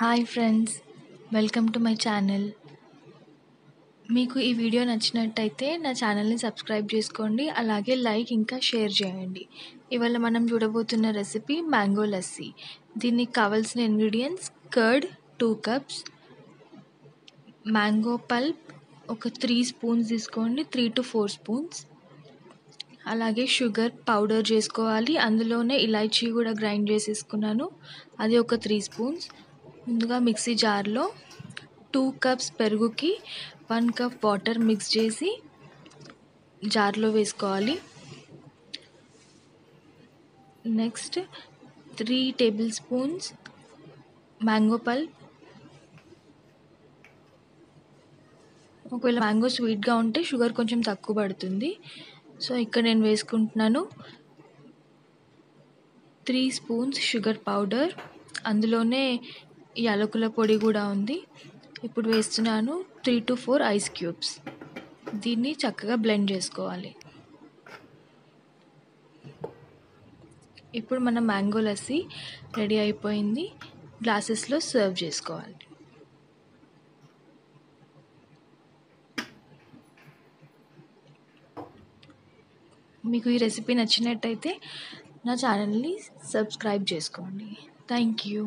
Hi friends welcome to my channel మీకు ఈ video నచ్చినట్టయితే నా ఛానల్ని సబ్స్క్రైబ్ చేసుకోండి. అలాగే లైక్ ఇంకా షేర్ చేయండి. ఇవాళ మనం చూడబోతున్న రెసిపీ మ్యాంగో లస్సీ దీనికి కావాల్సిన ingredients curd two cups mango pulp ఒక త్రీ స్పూన్స్ తీసుకోండి. త్రీ టు ఫోర్ స్పూన్స్ అలాగే షుగర్ పౌడర్ చేసుకోవాలి. అందులోనే ఇలాచీ కూడా గ్రైండ్ చేసేసుకున్నాను. అది ఒక త్రీ స్పూన్స్ ముందుగా మిక్సీ జార్లో టూ కప్స్ పెరుగుకి వన్ కప్ వాటర్ మిక్స్ చేసి జార్లో వేసుకోవాలి. Next three table spoons mango pulp. ఒకవేళ మ్యాంగో స్వీట్గా ఉంటే షుగర్ కొంచెం తక్కువ పడుతుంది. సో ఇక్కడ నేను వేసుకుంటున్నాను త్రీ స్పూన్స్ షుగర్ పౌడర్. అందులోనే యాలకుల పొడి కూడా ఉంది. ఇప్పుడు వేస్తున్నాను three to four ice cubes దీన్ని చక్కగా బ్లెండ్ చేసుకోవాలి. ఇప్పుడు మన మ్యాంగో లస్సీ రెడీ అయిపోయింది. గ్లాసెస్లో సర్వ్ చేసుకోవాలి. మీకు ఈ రెసిపీ నచ్చినట్టయితే నా ఛానల్ని సబ్స్క్రైబ్ చేసుకోండి. Thank you